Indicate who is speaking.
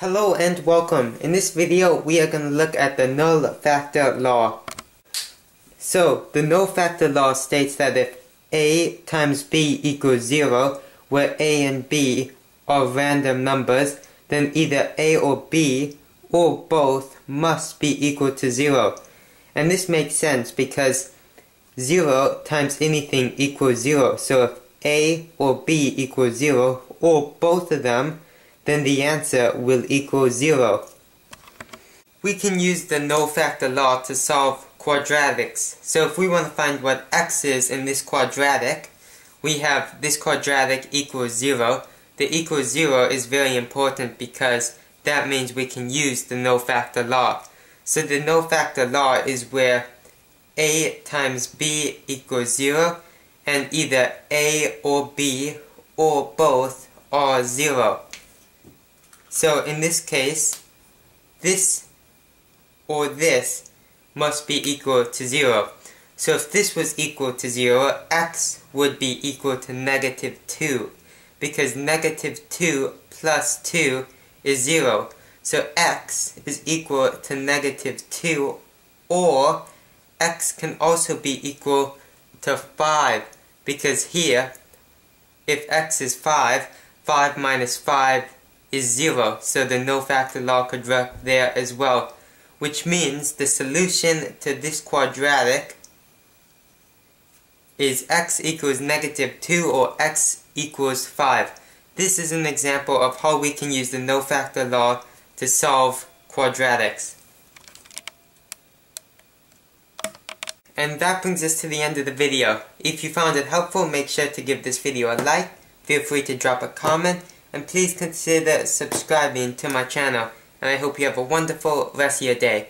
Speaker 1: Hello and welcome. In this video, we are going to look at the null factor law. So, the null factor law states that if a times b equals 0, where a and b are random numbers, then either a or b, or both, must be equal to 0. And this makes sense because 0 times anything equals 0. So if a or b equals 0, or both of them, then the answer will equal 0. We can use the null factor law to solve quadratics. So if we want to find what x is in this quadratic, we have this quadratic equals 0. The equals 0 is very important because that means we can use the null factor law. So the null factor law is where a times b equals 0 and either a or b or both are 0. So in this case, this or this must be equal to 0. So if this was equal to 0, x would be equal to negative 2. Because negative 2 plus 2 is 0. So x is equal to negative 2 or x can also be equal to 5 because here if x is 5, 5 minus 5 is 0, so the null-factor law could work there as well, which means the solution to this quadratic is x equals negative 2 or x equals 5. This is an example of how we can use the null-factor law to solve quadratics. And that brings us to the end of the video. If you found it helpful, make sure to give this video a like, feel free to drop a comment, and please consider subscribing to my channel. And I hope you have a wonderful rest of your day.